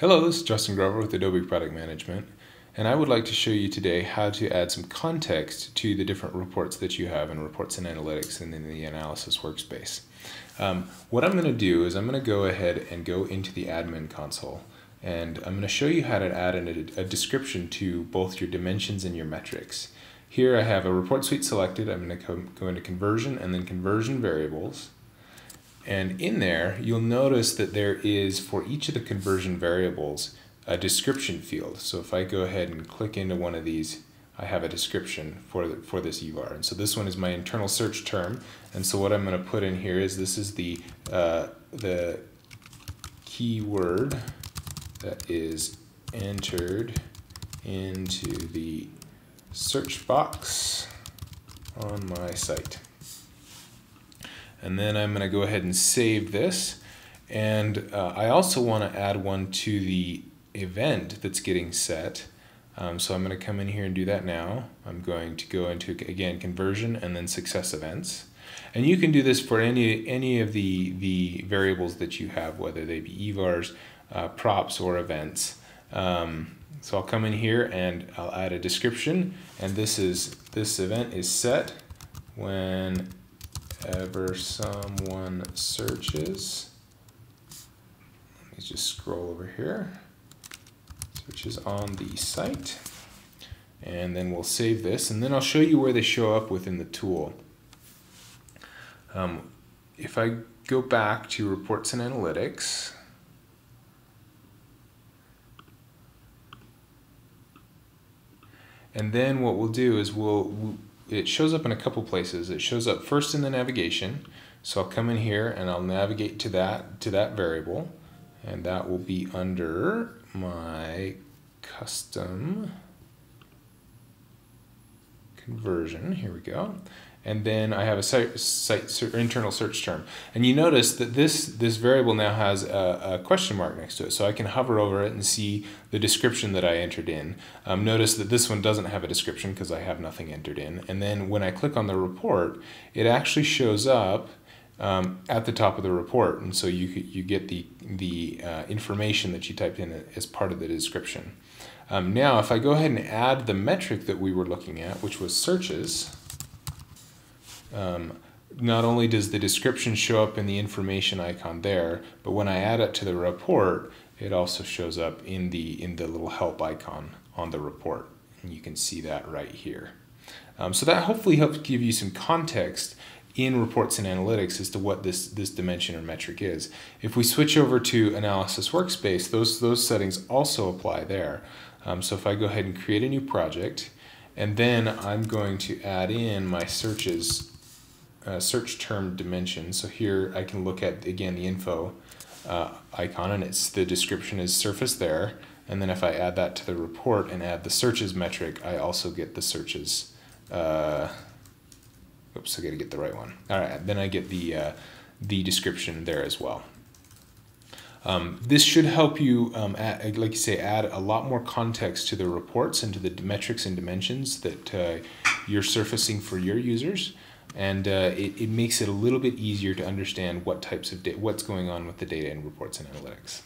Hello, this is Justin Grover with Adobe Product Management, and I would like to show you today how to add some context to the different reports that you have in Reports and Analytics and in the Analysis workspace. Um, what I'm going to do is I'm going to go ahead and go into the admin console, and I'm going to show you how to add an, a description to both your dimensions and your metrics. Here I have a report suite selected. I'm going to go into conversion and then conversion variables. And in there, you'll notice that there is, for each of the conversion variables, a description field. So if I go ahead and click into one of these, I have a description for, the, for this eVar. And so this one is my internal search term. And so what I'm going to put in here is this is the, uh, the keyword that is entered into the search box on my site. And then I'm going to go ahead and save this. And uh, I also want to add one to the event that's getting set. Um, so I'm going to come in here and do that now. I'm going to go into, again, conversion and then success events. And you can do this for any, any of the, the variables that you have, whether they be evars, uh, props, or events. Um, so I'll come in here and I'll add a description. And this is this event is set when ever someone searches, let me just scroll over here, searches on the site, and then we'll save this, and then I'll show you where they show up within the tool. Um, if I go back to Reports and Analytics, and then what we'll do is we'll, it shows up in a couple places. It shows up first in the navigation. So I'll come in here and I'll navigate to that to that variable and that will be under my custom conversion. Here we go and then I have a site, site internal search term. And you notice that this, this variable now has a, a, question mark next to it. So I can hover over it and see the description that I entered in. Um, notice that this one doesn't have a description because I have nothing entered in. And then when I click on the report, it actually shows up um, at the top of the report. And so you, you get the, the uh, information that you typed in as part of the description. Um, now, if I go ahead and add the metric that we were looking at, which was searches, um, not only does the description show up in the information icon there, but when I add it to the report, it also shows up in the, in the little help icon on the report. And you can see that right here. Um, so that hopefully helps give you some context in reports and analytics as to what this, this dimension or metric is. If we switch over to analysis workspace, those, those settings also apply there. Um, so if I go ahead and create a new project, and then I'm going to add in my searches uh, search term dimension. So here I can look at, again, the info uh, icon and it's the description is surface there. And then if I add that to the report and add the searches metric, I also get the searches. Uh, oops, I got to get the right one. All right, then I get the, uh, the description there as well. Um, this should help you, um, add, like you say, add a lot more context to the reports and to the metrics and dimensions that uh, you're surfacing for your users and uh, it, it makes it a little bit easier to understand what types of what's going on with the data and reports and analytics.